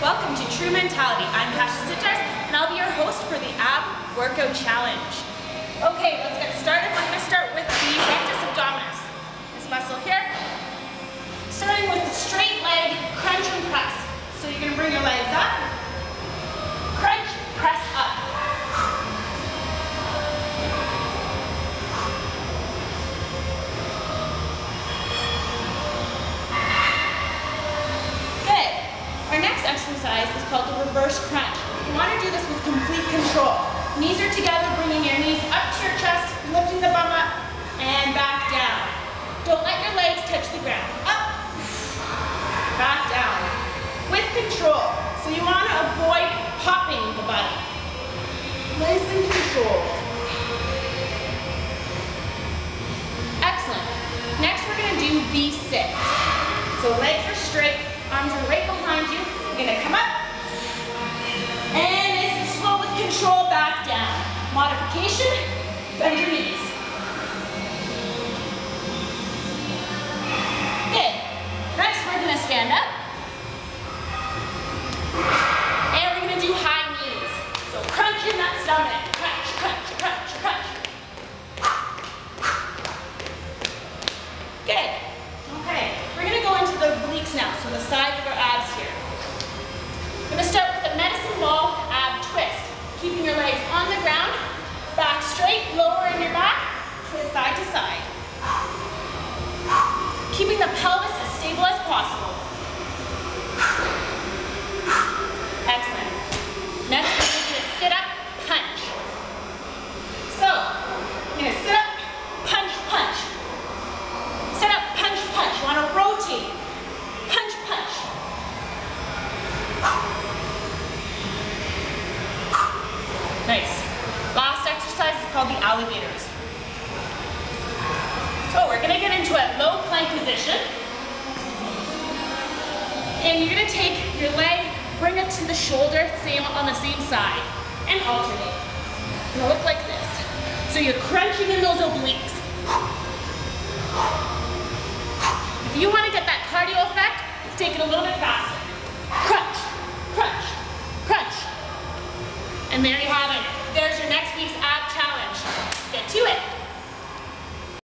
Welcome to True Mentality. I'm Kasia Sitars, and I'll be your host for the Ab Workout Challenge. Okay, let's get started. Going to start with the rectus abdominis. This muscle here. Starting with the straight leg crunch and press. So you're going to bring your legs up, crunch, press up. Exercise is called the reverse crunch. You want to do this with complete control. Knees are together, bringing your knees up to your chest, lifting the bum up, and back down. Don't let your legs touch the ground. Up, back down. With control. So you want to avoid popping the body. Nice and controlled. Excellent. Next we're going to do V-sits. So legs are straight, arms are right behind Modification, bend your knees. Good. Next, we're gonna stand up. And we're gonna do high knees. So crunch in that stomach. Crunch, crunch, crunch, crunch. Good. Okay, we're gonna go into the obliques now, so the sides of our abs here. We're going to start with a medicine ball ab twist. Keeping your legs on the ground, back straight, lower in your back, twist side to side. Keeping the pelvis as stable as possible. Excellent. Next, we're going to do a sit-up punch. So, going to sit up, punch, punch. Sit up, punch, punch. You want to rotate. Punch, punch. Nice. Last exercise is called the alligators. So we're gonna get into a low plank position. And you're gonna take your leg, bring it to the shoulder, same on the same side, and alternate. It'll look like this. So you're crunching in those obliques. If you wanna get that cardio effect, let's take it a little bit faster. Crunch, crunch, crunch. And there you